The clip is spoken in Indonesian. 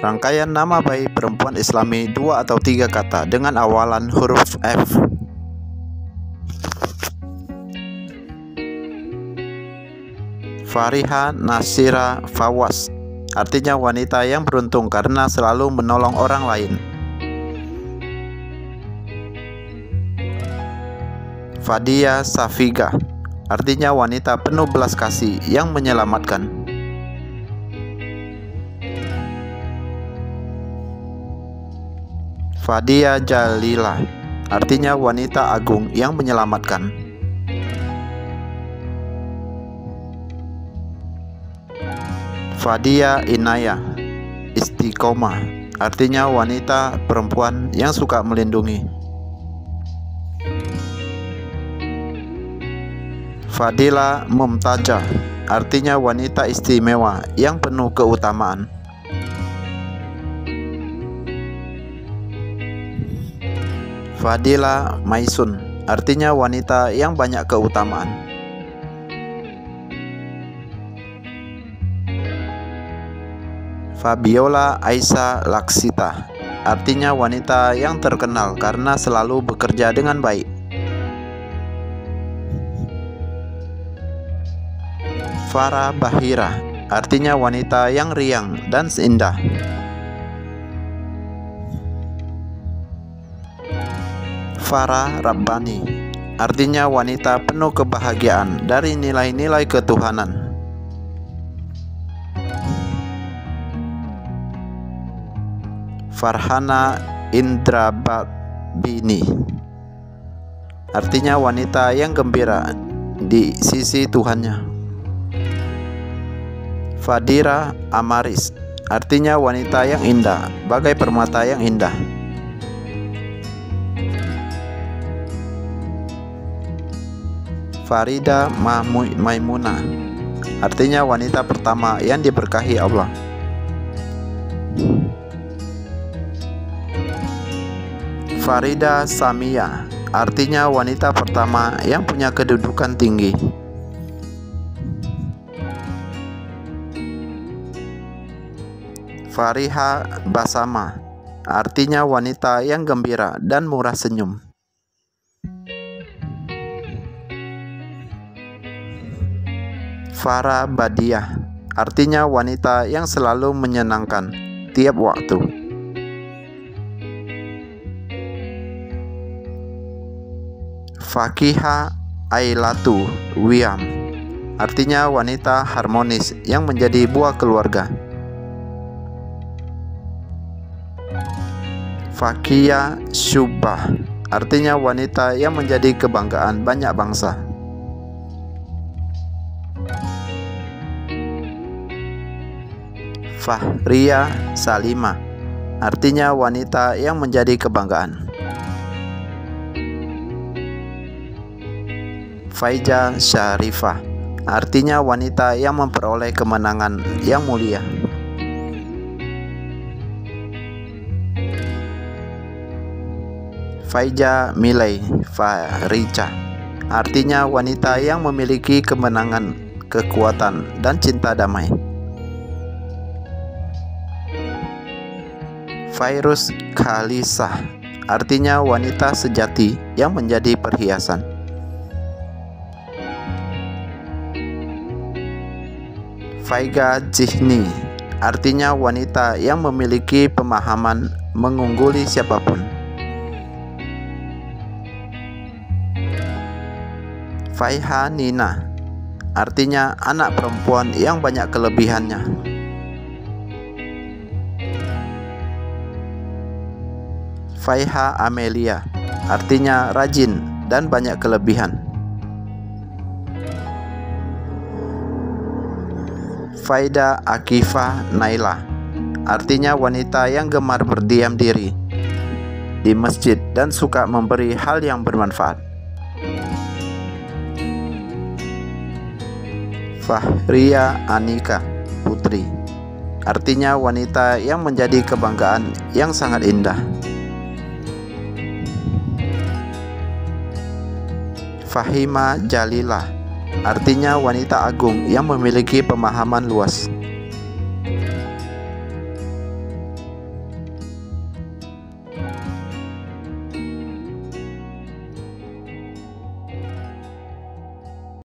Rangkaian nama bayi perempuan Islami dua atau tiga kata dengan awalan huruf F. Fariha Nasira Fawas artinya wanita yang beruntung karena selalu menolong orang lain. Fadia Safiga artinya wanita penuh belas kasih yang menyelamatkan. Fadia Jalila artinya wanita agung yang menyelamatkan. Fadia Inaya Istiqomah artinya wanita perempuan yang suka melindungi. Fadila Mumtajah artinya wanita istimewa yang penuh keutamaan. Fadila Maisun artinya wanita yang banyak keutamaan. Fabiola Aisa Laksita artinya wanita yang terkenal karena selalu bekerja dengan baik. Farah Bahira artinya wanita yang riang dan indah. Farah Rabbani artinya wanita penuh kebahagiaan dari nilai-nilai ketuhanan. Farhana Indrabini artinya wanita yang gembira di sisi Tuhannya. Fadira Amaris artinya wanita yang indah, bagai permata yang indah. Farida Maimunah artinya wanita pertama yang diberkahi Allah. Farida Samia artinya wanita pertama yang punya kedudukan tinggi. Fariha Basama artinya wanita yang gembira dan murah senyum. Farah Badiah artinya wanita yang selalu menyenangkan tiap waktu. Fakiha Ailatu Wiam artinya wanita harmonis yang menjadi buah keluarga. Fakia Syubah artinya wanita yang menjadi kebanggaan banyak bangsa. Fahria Salima artinya wanita yang menjadi kebanggaan. Faiza Syarifah artinya wanita yang memperoleh kemenangan yang mulia. Faiza Milai Farica artinya wanita yang memiliki kemenangan, kekuatan, dan cinta damai. Virus Khalisah artinya wanita sejati yang menjadi perhiasan. Faiga Jihni artinya wanita yang memiliki pemahaman mengungguli siapa pun. Faiha Nina artinya anak perempuan yang banyak kelebihannya. Faiha Amelia artinya rajin dan banyak kelebihan. Faida Akifa Naila artinya wanita yang gemar berdiam diri di masjid dan suka memberi hal yang bermanfaat. Fahria Anika Putri artinya wanita yang menjadi kebanggaan yang sangat indah. Fahima Jalila artinya wanita agung yang memiliki pemahaman luas.